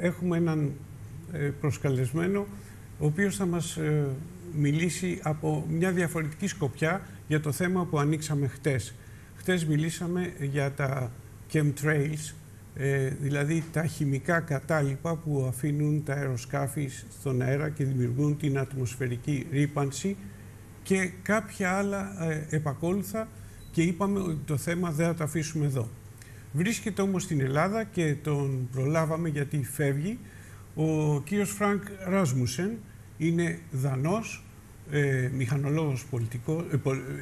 έχουμε έναν ε, προσκαλεσμένο ο οποίος θα μας ε, μιλήσει από μια διαφορετική σκοπιά για το θέμα που ανοίξαμε χτες. Χτες μιλήσαμε για τα chemtrails, ε, δηλαδή τα χημικά κατάλοιπα που αφήνουν τα αεροσκάφη στον αέρα και δημιουργούν την ατμοσφαιρική ρήπανση και κάποια άλλα ε, επακόλουθα και είπαμε ότι το θέμα δεν θα το αφήσουμε εδώ. Βρίσκεται όμως στην Ελλάδα και τον προλάβαμε γιατί φεύγει. Ο κύριος Φρανκ Ράσμουσεν είναι Δανός, ε, μηχανολόγος, πολιτικό, ε,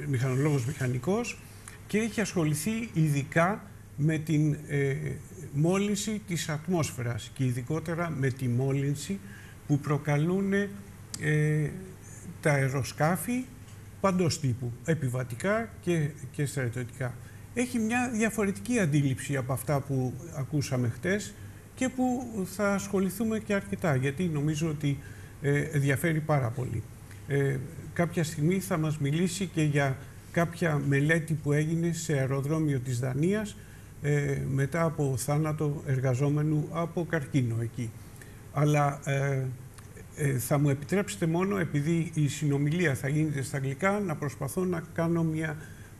μηχανολόγος μηχανικός και έχει ασχοληθεί ειδικά με την ε, μόλυνση της ατμόσφαιρας και ειδικότερα με τη μόλυνση που προκαλούν ε, τα αεροσκάφη παντός τύπου, επιβατικά και, και στρατιωτικά. Έχει μια διαφορετική αντίληψη από αυτά που ακούσαμε χτες και που θα ασχοληθούμε και αρκετά, γιατί νομίζω ότι ε, ενδιαφέρει πάρα πολύ. Ε, κάποια στιγμή θα μας μιλήσει και για κάποια μελέτη που έγινε σε αεροδρόμιο της Δανίας ε, μετά από θάνατο εργαζόμενου από καρκίνο εκεί. Αλλά ε, ε, θα μου επιτρέψετε μόνο, επειδή η συνομιλία θα γίνεται στα αγγλικά, να προσπαθώ να κάνω μια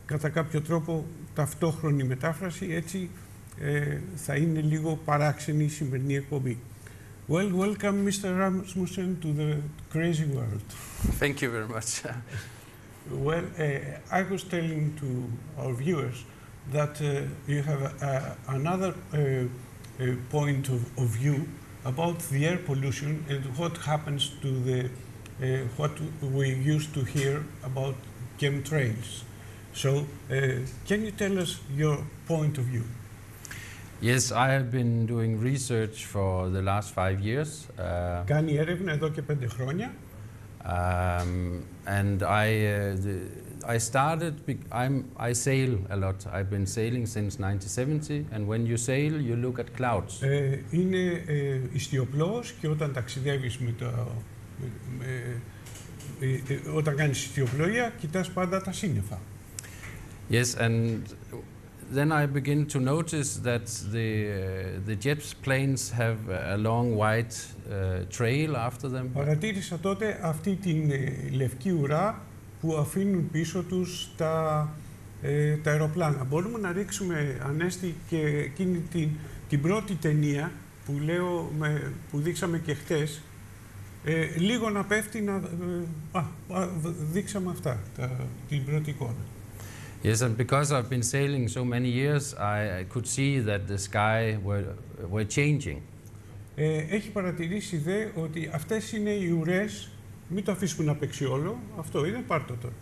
κατά κάποιο τρόπο ταυτόχρονη μετάφραση, έτσι θα είναι λίγο παράξενη η σημερινή εκπομπή. Well, welcome, Mr. Rasmussen, to the crazy world. Thank you very much. well, I was telling to our viewers that uh, you have uh, another uh, point of, of, view about the air pollution and what happens to the what we used to hear about chemtrails. So, can you tell us your point of view? Yes, I have been doing research for the last five years. Κάνει έρευνα εδώ και πέντε χρόνια. Um, and I, uh, the, I started, I'm, I sail a lot. I've been sailing since 1970 and when you sail you look at clouds. Ε, είναι ε, ιστιοπλώος και όταν ταξιδεύεις με το, με, ε, όταν κάνεις ιστιοπλοεία κοιτάς πάντα τα σύννεφα. Yes, and then I begin to notice that the, uh, the jet planes have a long white uh, trail after them. Παρατήρησα τότε αυτή την ε, λευκή ουρά που αφήνουν πίσω τους τα, ε, τα αεροπλάνα. Μπορούμε να ρίξουμε, Ανέστη, και εκείνη την, την πρώτη ταινία που, λέω, με, που δείξαμε και χτες, ε, λίγο να πέφτει να... Ε, α, δείξαμε αυτά, τα, την πρώτη εικόνα. Yes, and because I've been sailing so many years, I, I could see that the sky were, were changing. Ε, έχει παρατηρήσει δε ότι αυτές είναι οι ουρές, μην το αφήσουμε να παίξει όλο, αυτό είναι πάρτο τώρα.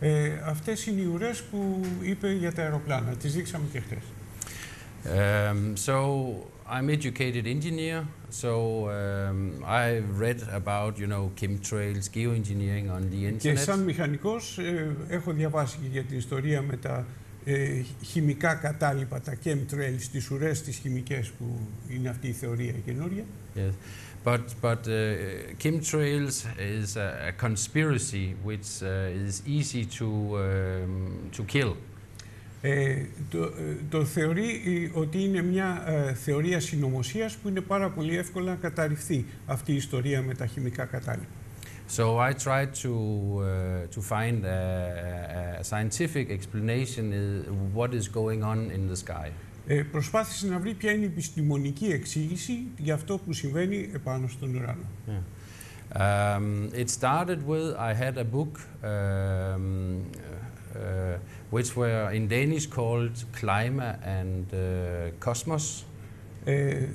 Ε, αυτές είναι οι ουρές που είπε για τα αεροπλάνα, τις δείξαμε και χτες. Um, so I'm educated engineer, so um, I've read about, you know, chemtrails, geoengineering on the internet. Και σαν μηχανικός ε, έχω διαβάσει και για την ιστορία με τα ε, χημικά κατάλοιπα, τα chemtrails, τις ουρές τις χημικές που είναι αυτή η θεωρία καινούρια. Yes. But, but uh, chemtrails is a, a conspiracy which uh, is easy to, um, to kill. Ε, το, το θεωρεί ότι είναι μια ε, θεωρία συνωμοσίας που είναι πάρα πολύ εύκολα να καταρριφθεί αυτή η ιστορία με τα χημικά κατάλοιπα. So I tried to, uh, to find a, a scientific explanation what is going on in the sky. Ε, προσπάθησε να βρει ποια είναι η επιστημονική εξήγηση για αυτό που συμβαίνει επάνω στον ουρανό. Yeah. Um, it started with I had a book um, uh, which were in Danish called Klima and uh, Cosmos. Ε,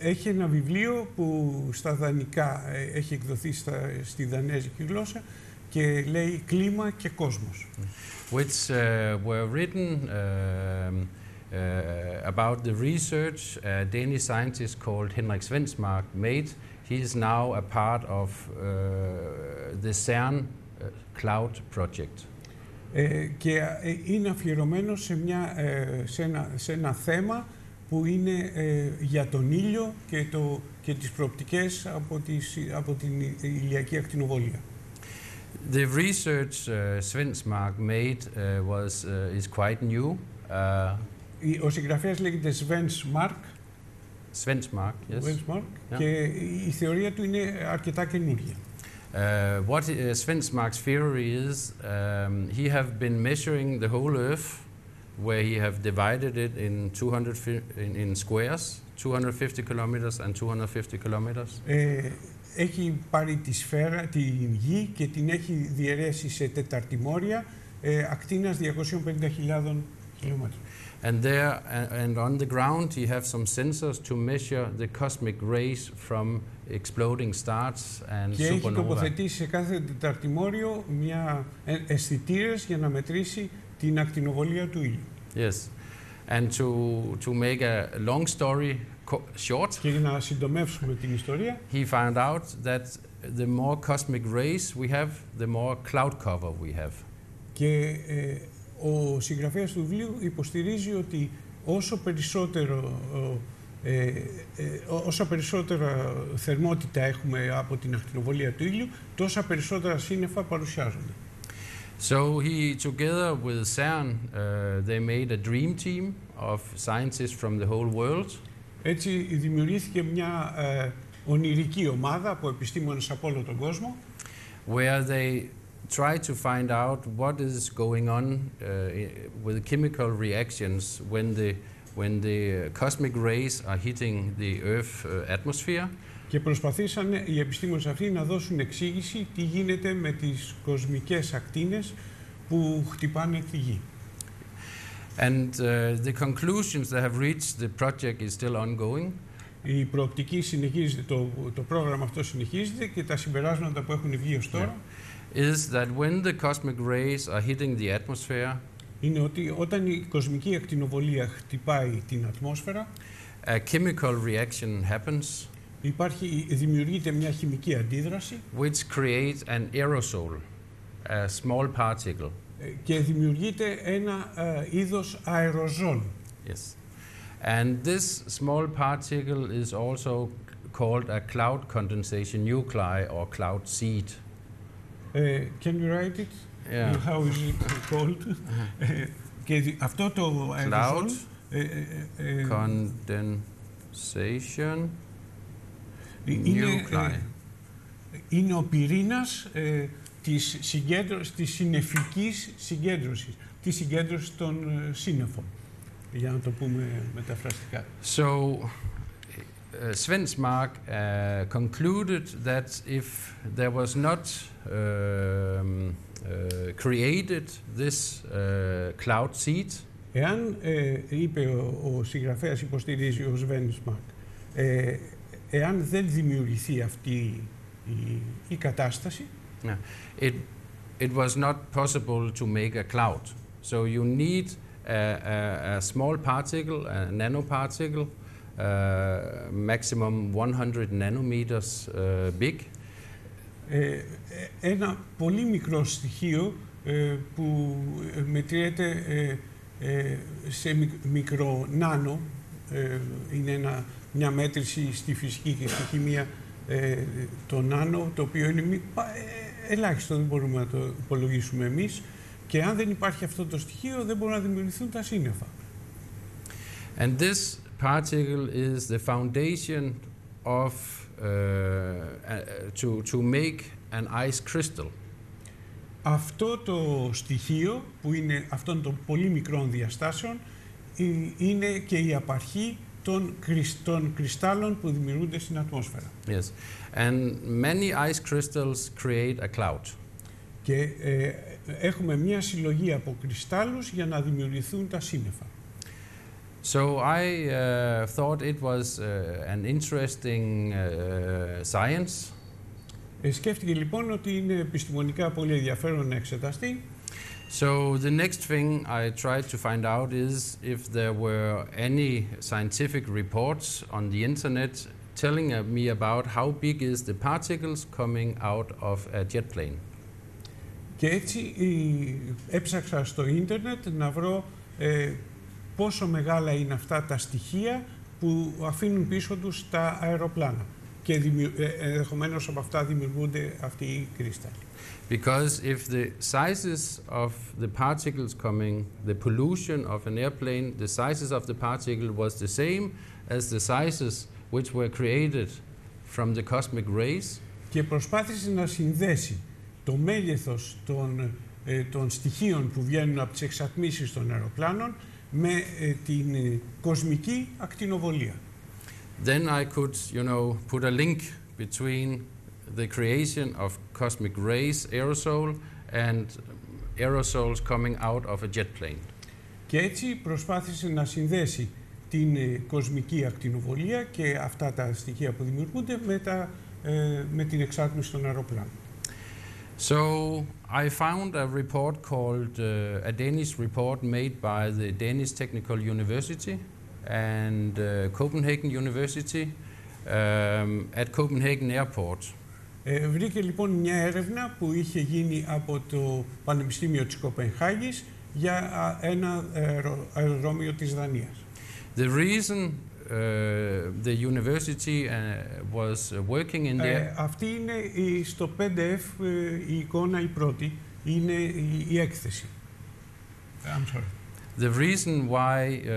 έχει ένα βιβλίο που στα δανεικά έχει εκδοθεί στα, στη δανέζικη γλώσσα και λέει κλίμα και κόσμος. Which uh, were written uh, uh, about the research a Danish scientist called Henrik Svensmark made. He is now a part of uh, the CERN cloud project. Ε, και είναι αφιερωμένο σε, μια, ε, σε, ένα, σε ένα θέμα που είναι ε, για τον ήλιο και, το, και τις προοπτικές από, τις, από την ηλιακή ακτινοβολία. The research uh, Svensmark made uh, was, uh, is quite new. Uh, Ο συγγραφέας λέγεται Sven Mark. Svensmark, yes. Benchmark, Yeah. και η θεωρία του είναι αρκετά καινούργια. Uh, what uh, Svensmark's theory is, um, he have been measuring the whole Earth, where he have divided it in 200 fi- in, in squares, 250 kilometers and 250 kilometers. Ε, έχει πάρει τη σφαίρα, την γη και την έχει διαιρέσει σε τεταρτημόρια ε, ακτίνας 250.000 χιλιόμετρων. And there, a- and on the ground, he have some sensors to measure the cosmic rays from exploding stars and Και έχει supernova. τοποθετήσει σε κάθε τεταρτημόριο μια ε, αισθητήρε για να μετρήσει την ακτινοβολία του ήλιου. Yes, and to to make a long story co- short, Και για να συντομεύσουμε την ιστορία, he found out that the more cosmic rays we have, the more cloud cover we have. και ε, ο συγγραφέας του βιβλίου υποστηρίζει ότι όσο περισσότερο, ε, ε, ό- όσα περισσότερα θερμότητα έχουμε από την ακτινοβολία του ήλιου, τόσα περισσότερα σύννεφα παρουσιάζονται. So he, together with CERN, uh, they made a dream team of scientists from the whole world. Έτσι δημιουργήθηκε μια ε, ονειρική ομάδα από επιστήμονες από όλο τον κόσμο where they try to find out what is going on uh, i- with chemical reactions when the when the uh, cosmic rays are hitting the Earth uh, atmosphere. και προσπαθήσαν οι επιστήμονες αυτοί να δώσουν εξήγηση τι γίνεται με τις κοσμικές ακτίνες που χτυπάνε τη γη. And uh, the conclusions they have reached, the project is still ongoing. Η προοπτική συνεχίζεται, το, το πρόγραμμα αυτό συνεχίζεται και τα συμπεράσματα που έχουν βγει ως τώρα Is that when the cosmic rays are hitting the atmosphere, είναι ότι όταν η κοσμική ακτινοβολία χτυπάει την ατμόσφαιρα a chemical reaction happens υπάρχει, δημιουργείται μια χημική αντίδραση which creates an aerosol, a small particle. ε, και δημιουργείται ένα ε, είδος αεροζών. Yes. And this small particle is also called a cloud condensation nuclei or cloud seed. Ε, can you write it? Yeah. How is it called? Ε, και δι- αυτό το αεροζόλ Cloud ε, ε, ε, ε, condensation είναι, nuclei. ε, είναι ο πυρήνας ε, της, συγκέντρωσης, της συννεφικής συγκέντρωσης, της συγκέντρωσης των ε, σύννεφων, για να το πούμε μεταφραστικά. So, uh, Svensmark uh, concluded that if there was not um, uh, created this uh, cloud seed, Εάν, ε, είπε ο, ο συγγραφέας, υποστηρίζει ο Σβένισμακ, ε, εάν δεν δημιουργηθεί αυτή η, η κατάσταση, it, it was not possible to make a cloud. So you need a, a, a small particle, a nanoparticle, uh, maximum 100 nanometers uh, big, ε, ε, ένα πολύ μικρό στοιχείο ε, που ε, μετριέται ε, ε, σε μικ- μικρό νάνο, ε, είναι ένα, μια μέτρηση στη φυσική και στη χημεία ε, το νάνο, το οποίο είναι μη- πα- ε, ελάχιστο, δεν μπορούμε να το υπολογίσουμε εμείς και αν δεν υπάρχει αυτό το στοιχείο δεν μπορούν να δημιουργηθούν τα σύννεφα. And this particle is the foundation of uh, uh, to, to make an ice crystal. Αυτό το στοιχείο που είναι αυτών των πολύ μικρών διαστάσεων ε, είναι και η απαρχή των, κρυσ- των κρυστάλλων που δημιουργούνται στην ατμόσφαιρα. Yes, and many ice crystals create a cloud. Και ε, έχουμε μια συλλογή από κρυστάλλους για να δημιουργηθούν τα σύννεφα. So I uh, thought it was uh, an interesting uh, science, Ε, σκέφτηκε λοιπόν ότι είναι επιστημονικά πολύ ενδιαφέρον να εξεταστεί So the next thing I tried to find out is if there were any scientific reports on the internet telling uh, me about how big is the particles coming out of a jet plane. και έτσι ε, έψαξα στο ίντερνετ να βρω ε, πόσο μεγάλα είναι αυτά τα στοιχεία που αφήνουν πίσω τους τα αεροπλάνα και δημιου, ε, ενδεχομένως από αυτά δημιουργούνται αυτοί οι κρύσταλλοι. Because if the sizes of the particles coming, the pollution of an airplane, the sizes of the particle was the same, as the sizes which were created from the cosmic rays και προσπάθησε να συνδέσει το μέγεθος των, ε, των στοιχείων που βγαίνουν από τις εξατμίσεις των αεροπλάνων με ε, την ε, κοσμική ακτινοβολία. then I could, you know, put a link between the creation of cosmic rays aerosol and aerosols coming out of a jet plane. Και έτσι προσπάθησε να συνδέσει την ε, κοσμική ακτινοβολία και αυτά τα στοιχεία που δημιουργούνται με, τα, ε, με την εξάτμιση των αεροπλάνων. So I found a report called uh, a Danish report made by the Danish Technical University and uh, Copenhagen University um, at Copenhagen Airport. Ε, βρήκε λοιπόν μια έρευνα που είχε γίνει από το Πανεπιστήμιο της Κοπενχάγης για α, ένα αερο- αεροδρόμιο της Δανίας. The reason uh, the university uh, was uh, working in Ε, there αυτή είναι η, στο 5F ε, η εικόνα η πρώτη, είναι η, η έκθεση. I'm sorry. The reason why uh,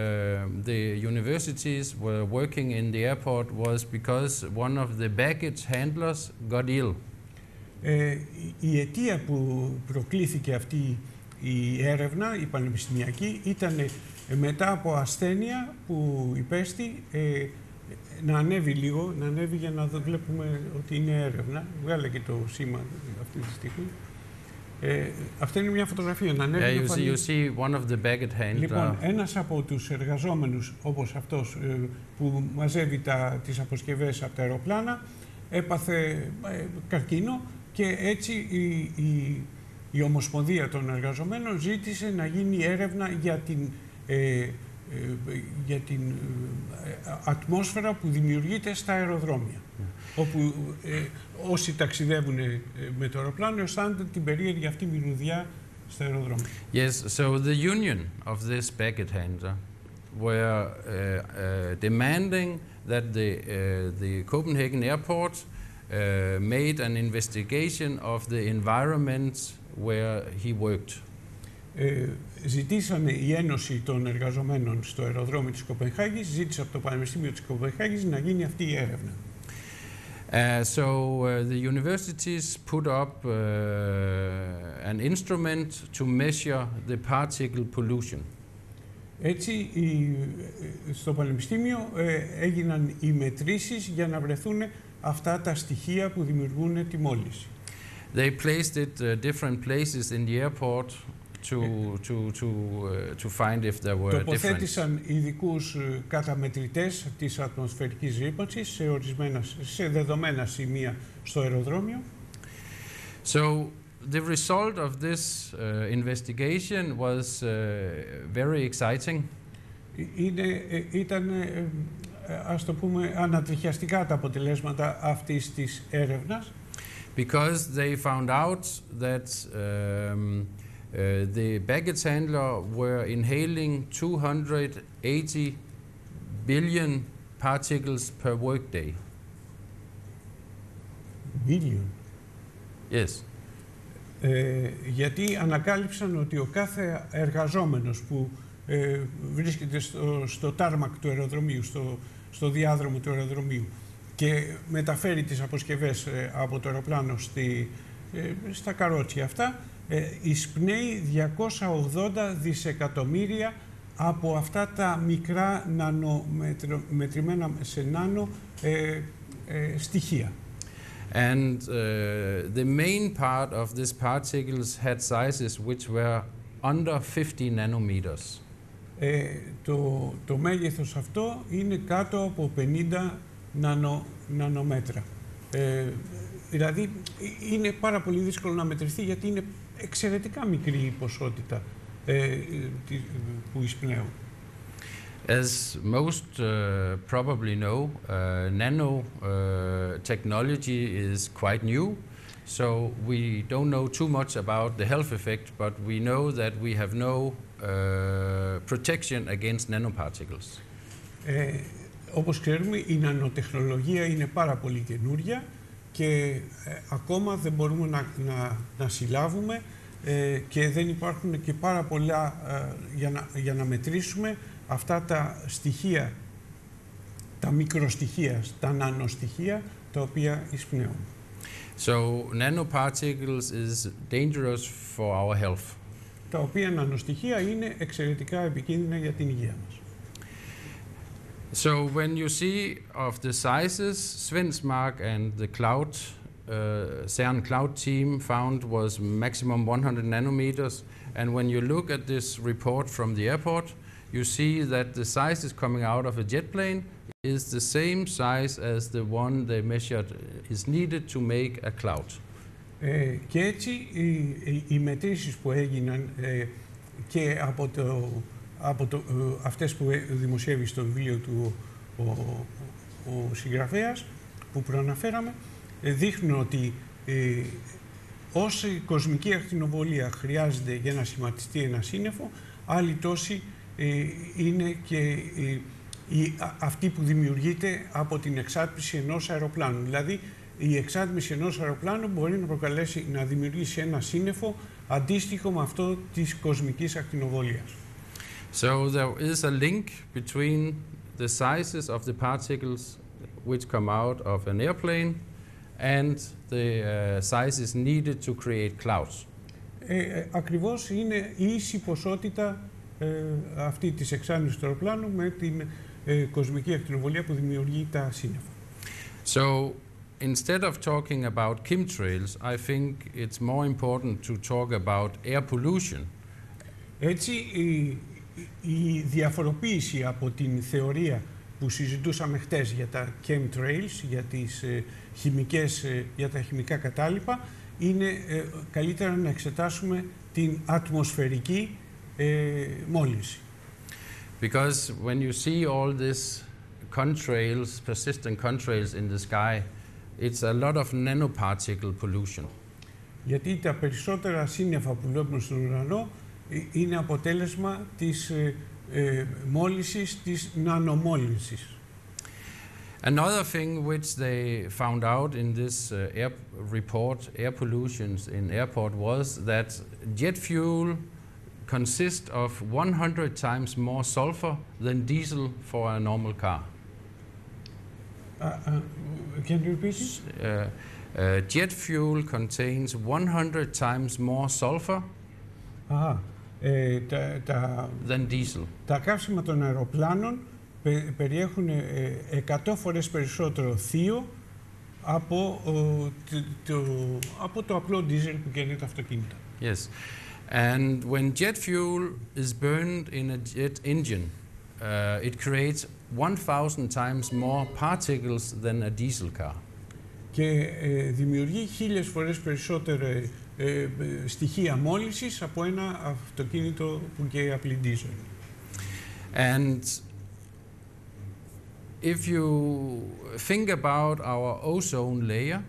the universities were working in the airport was because one of the baggage handlers got ill. Ε, η- η αιτία που προκλήθηκε αυτή η έρευνα, η πανεπιστημιακή, ήταν μετά από ασθένεια που υπέστη, ε, να ανέβει λίγο, να ανέβει για να δω, βλέπουμε ότι είναι έρευνα. Βγάλε και το σήμα αυτή τη στιγμή. Ε, αυτή είναι μια φωτογραφία, να ανέβει Yeah, να you, see, φανεί. you see one of the baggage handlers. Λοιπόν, ένας από τους εργαζόμενους όπως αυτός ε, που μαζεύει τα, τις αποσκευές από τα αεροπλάνα έπαθε ε, καρκίνο και έτσι η, η, η Ομοσπονδία των Εργαζομένων ζήτησε να γίνει έρευνα για την, ε, ε, για την ε, ατμόσφαιρα που δημιουργείται στα αεροδρόμια. Όπου ε, όσοι ταξιδεύουν ε, με το αεροπλάνο αισθάνονται την περίεργη αυτή μυρωδιά στα αεροδρόμια. Yes, so the union of this baggage handler were uh, uh, demanding that the, uh, the Copenhagen airport uh, made an investigation of the environment where he worked. Ε, ζητήσανε η Ένωση των Εργαζομένων στο αεροδρόμιο της Κοπενχάγης, ζήτησε από το Πανεπιστήμιο της Κοπενχάγης να γίνει αυτή η έρευνα. Uh, so uh, the universities put up uh, an instrument to measure the particle pollution. Έτσι, η- ε, στο Πανεπιστήμιο ε, έγιναν οι μετρήσεις για να βρεθούν αυτά τα στοιχεία που δημιουργούν τη μόλυνση. They placed it uh, different places in the airport to, to, to, uh, to find if there were differences. Τοποθέτησαν ειδικούς καταμετρητές της ατμοσφαιρικής ρήπανσης σε, ορισμένα, σε δεδομένα σημεία στο αεροδρόμιο. So the result of this uh, investigation was uh, very exciting. Είναι, ε, ήταν, ε, ε, ας το πούμε, ανατριχιαστικά τα αποτελέσματα αυτής της έρευνας, because they found out that um, uh, the baggage handler were inhaling 280 billion particles per workday. billion; Yes. Ε, γιατί ανακάλυψαν ότι ο κάθε εργαζόμενος που ε, βρίσκεται στο, στο τάρμακ του αεροδρομίου, στο, στο διάδρομο του αεροδρομίου και μεταφέρει τις αποσκευές ε, από το αεροπλάνο στη, ε, στα καρότσια αυτά, ε, εισπνέει 280 δισεκατομμύρια από αυτά τα μικρά νανομετρημένα σε νάνο ε, ε, στοιχεία. And uh, the main part of these particles had sizes which were under 50 nanometers. Ε, το, το μέγεθος αυτό είναι κάτω από 50 νανο, νανομέτρα. Ε, δηλαδή ε, είναι πάρα πολύ δύσκολο να μετρηθεί γιατί είναι εξαιρετικά μικρή η ποσότητα ε, ε, τι- που εισπνέουν. As most uh, probably know, uh, nano uh, technology is quite new, so we don't know too much about the health effect, but we know that we have no uh, protection against nanoparticles. Ε, όπως ξέρουμε η νανοτεχνολογία είναι πάρα πολύ καινούρια και ε, ακόμα δεν μπορούμε να, να, να συλλάβουμε ε, και δεν υπάρχουν και πάρα πολλά ε, για, να, για να μετρήσουμε αυτά τα στοιχεία τα μικροστοιχεία, τα νανοστοιχεία τα οποία εισπνέουν. So nanoparticles is dangerous for our health. Τα οποία νανοστοιχεία είναι εξαιρετικά επικίνδυνα για την υγεία μας. So when you see of the sizes, Svensmark and the cloud, uh, CERN cloud team found was maximum 100 nanometers. And when you look at this report from the airport, you see that the sizes coming out of a jet plane is the same size as the one they measured is needed to make a cloud. Ε, και έτσι οι, οι, οι μετρήσεις που έγιναν ε, και από το από το, ε, αυτές που ε, δημοσιεύει στο βιβλίο του ο, ο, ο συγγραφέας που προαναφέραμε ε, δείχνουν ότι ε, όση κοσμική ακτινοβολία χρειάζεται για να σχηματιστεί ένα σύννεφο, άλλη τόση είναι και η, αυτή που δημιουργείται από την εξάτμιση ενός αεροπλάνου. Δηλαδή, η εξάτμιση ενός αεροπλάνου μπορεί να προκαλέσει να δημιουργήσει ένα σύννεφο αντίστοιχο με αυτό της κοσμικής ακτινοβολίας. So there is a link between the sizes of the particles which come out of an airplane and the uh, sizes needed to create clouds. Ε, ακριβώς είναι η ίση ποσότητα ε, αυτή της εξάνωσης του αεροπλάνου με την ε, κοσμική ακτινοβολία που δημιουργεί τα σύννεφα. So instead of talking about chemtrails, I think it's more important to talk about air pollution. Έτσι, η, η διαφοροποίηση από την θεωρία που συζητούσαμε χτες για τα chemtrails, για, τις, ε, χημικές, ε, για τα χημικά κατάλοιπα, είναι ε, καλύτερα να εξετάσουμε την ατμοσφαιρική ε, μόλυνση. Because when you see all these contrails, persistent contrails in the sky, it's a lot of nanoparticle pollution. Γιατί τα περισσότερα σύννεφα που βλέπουμε στον ουρανό είναι αποτέλεσμα της ε, ε, μόλυνσης, της νανομόλυνσης. Another thing which they found out in this uh, air report, air pollutions in airport, was that jet fuel consists of 100 times more sulfur than diesel for a normal car. Uh, uh, can you repeat it? Uh, uh, jet fuel contains 100 times more sulfur uh, Ε, τα, τα, than diesel. τα καύσιμα των αεροπλάνων πε, περιέχουν ε, 100 φορές περισσότερο θείο από, ο, το, το, από το απλό diesel που καίνε τα αυτοκίνητα. Yes. And when jet fuel is burned in a jet engine, uh, it creates 1,000 times more particles than a diesel car. Και ε, δημιουργεί χίλιες φορές περισσότερο ε, στοιχεία μόλυνσης από ένα αυτοκίνητο που και απλή diesel. And if you think about our ozone layer,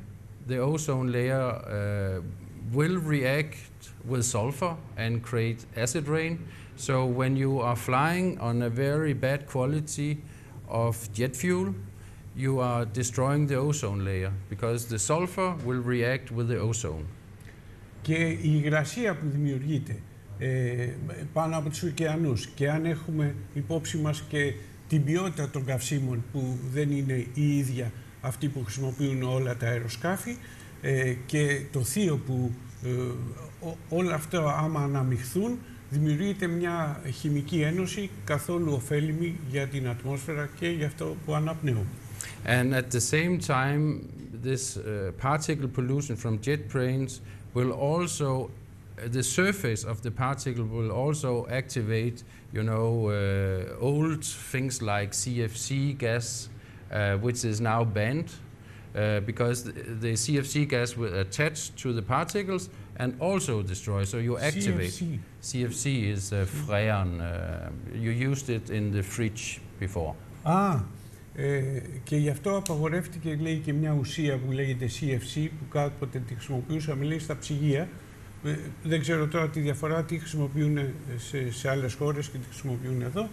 the ozone layer uh, will react with sulfur and create acid rain. So when you are flying on a very bad quality of jet fuel, you are destroying the ozone layer because the sulfur will react with the ozone. Και η υγρασία που δημιουργείται ε, πάνω από τους ωκεανούς και αν έχουμε υπόψη μας και την ποιότητα των καυσίμων που δεν είναι η ίδια αυτή που χρησιμοποιούν όλα τα αεροσκάφη ε, και το θείο που ε, όλα αυτά άμα αναμειχθούν δημιουργείται μια χημική ένωση καθόλου ωφέλιμη για την ατμόσφαιρα και για αυτό που αναπνέουμε. And at the same time, this uh, particle pollution from jet planes will also, the surface of the particle will also activate, you know, uh, old things like CFC gas, uh, which is now banned. Uh, because the, the, CFC gas will attach to the particles and also destroy. So you activate. CFC. CFC is uh, freon. Uh, you used it in the fridge before. Α, ε, και γι' αυτό απαγορεύτηκε λέει και μια ουσία που λέγεται CFC που κάποτε τη χρησιμοποιούσαμε λέει στα ψυγεία. Ε, δεν ξέρω τώρα τη διαφορά τι χρησιμοποιούν σε, σε άλλες χώρες και τι χρησιμοποιούν εδώ.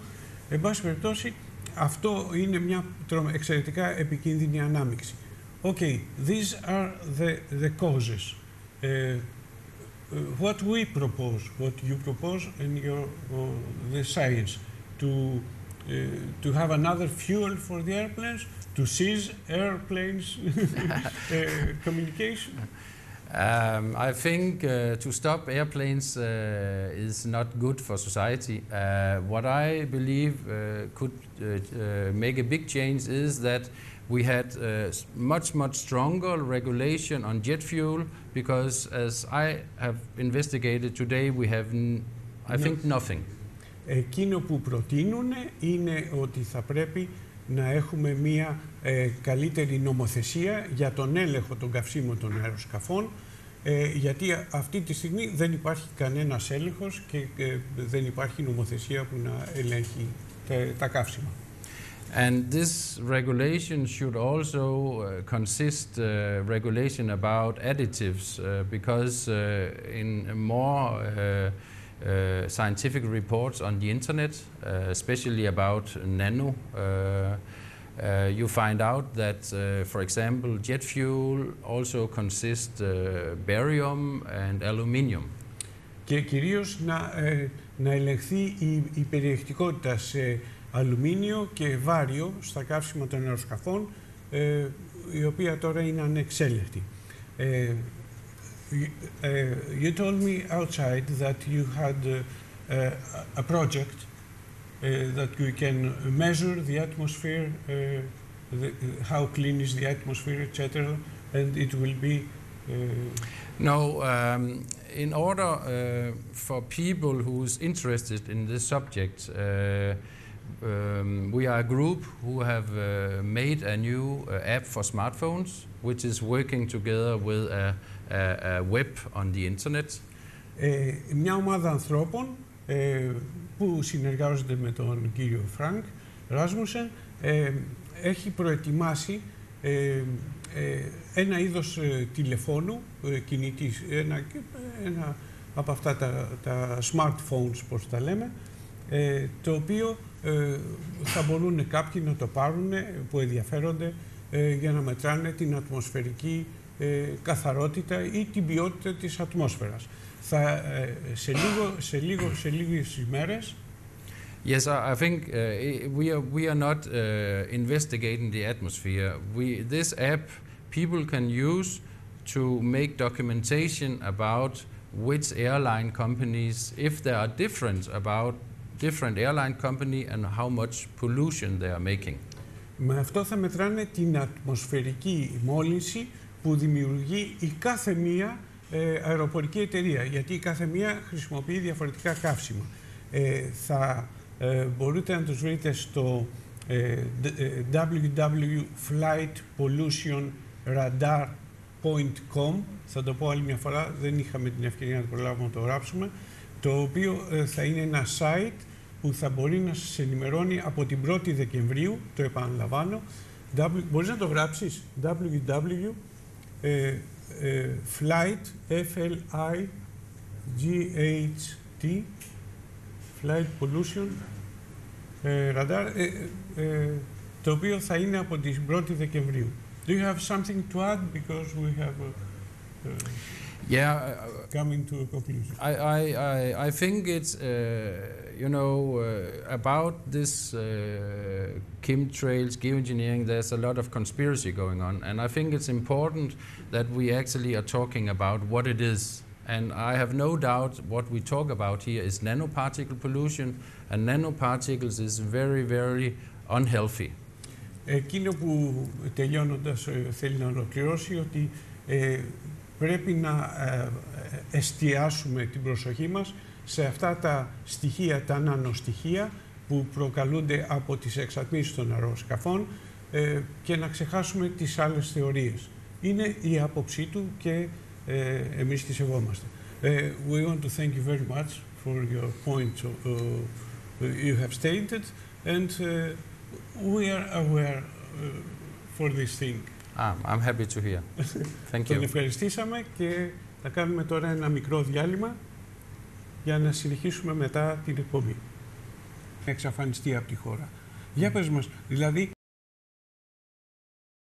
Εν πάση περιπτώσει αυτό είναι μια εξαιρετικά επικίνδυνη ανάμειξη. Okay, these are the, the causes. Uh, what we propose, what you propose in your uh, the science to to have another fuel for the airplanes, to seize airplanes uh, communication? Um, I think uh, to stop airplanes uh, is not good for society. Uh, what I believe uh, could uh, uh, make a big change is that we had uh, much, much stronger regulation on jet fuel because, as I have investigated today, we have, n- I No. think, nothing. Εκείνο που προτείνουν είναι ότι θα πρέπει να έχουμε μία ε, καλύτερη νομοθεσία για τον έλεγχο των καυσίμων των αεροσκαφών ε, γιατί α- αυτή τη στιγμή δεν υπάρχει κανένας έλεγχος και ε, δεν υπάρχει νομοθεσία που να ελέγχει τα, τα καύσιμα. And this regulation should also uh, consist uh, regulation about additives uh, because uh, in more uh, uh, scientific reports on the internet, uh, especially about nano, uh, uh, you find out that, uh, for example, jet fuel also consists uh, barium and aluminium. Και κυρίως να, ε, να ελεγχθεί η, η περιεκτικότητα σε αλουμίνιο και βάριο στα καύσιμα των αεροσκαφών, ε, η οποία τώρα είναι ανεξέλεκτη. You, ε, you told me outside that you had uh, uh, a project uh, that you can measure the atmosphere, uh, the, how clean is the atmosphere, etc., and it will be uh, No, um, in order uh, for people who's interested in this subject, uh, um, we are a group who have uh, made a new uh, app for smartphones, which is working together with a, a, a web on the internet. Ε, μια ομάδα ανθρώπων ε, που συνεργάζονται με τον κύριο Φρανκ Ράσμουσεν ε, έχει προετοιμάσει ε, ε, ένα είδος ε, τηλεφώνου ε, κινητής, ένα, ένα από αυτά τα, τα smartphones, πώς τα λέμε, ε, το οποίο ε, θα μπορούν κάποιοι να το πάρουν ε, που ενδιαφέρονται ε, για να μετράνε την ατμοσφαιρική ε, καθαρότητα ή την ποιότητα της ατμόσφαιρας. Θα, ε, σε, λίγο, σε, λίγο, σε λίγες ημέρες Yes, I, I think uh, i- we are we are not uh, investigating the atmosphere. We this app people can use to make documentation about which airline companies, if there are difference about different airline company and how much pollution they are making. με αυτό θα μετράνε την ατμοσφαιρική μόλυνση που δημιουργεί η κάθε μία ε, αεροπορική εταιρεία, γιατί η κάθε μία χρησιμοποιεί διαφορετικά καύσιμα. Ε, θα ε, μπορείτε να τους βρείτε στο ε, d- ε, www.flightpollutionradar.com θα το πω άλλη μια φορά, δεν είχαμε την ευκαιρία να το προλάβουμε να το γράψουμε το οποίο ε, θα είναι ένα site που θα μπορεί να σας ενημερώνει από την 1η Δεκεμβρίου, το επαναλαμβάνω, w, μπορείς να το γράψεις, www ε, ε, flight, F-L-I-G-H-T, flight pollution ε, radar, ε, ε, ε, το οποίο θα είναι από την 1η Δεκεμβρίου. Do you have something to add; Because we have uh, uh, Yeah, uh, coming to a conclusion? I, I, I, I think it's, uh, you know, uh, about this uh, chemtrails, geoengineering, there's a lot of conspiracy going on. And I think it's important that we actually are talking about what it is. And I have no doubt what we talk about here is nanoparticle pollution, and nanoparticles is very, very unhealthy. Εκείνο που τελειώνοντας ε, θέλει να ολοκληρώσει ότι ε, πρέπει να ε, εστιάσουμε την προσοχή μας σε αυτά τα στοιχεία, τα νανοστοιχεία που προκαλούνται από τις εξατμίσεις των αεροσκαφών ε, και να ξεχάσουμε τις άλλες θεωρίες. Είναι η άποψή του και ε, εμείς τη σεβόμαστε. Ε, we want to thank you very much for your points uh, you have stated and uh, we are aware uh, for this thing. Ah, I'm happy to hear. Thank Τον you. ευχαριστήσαμε και θα κάνουμε τώρα ένα μικρό διάλειμμα για να συνεχίσουμε μετά την εκπομπή. Εξαφανιστεί από τη χώρα. Για πες μας, δηλαδή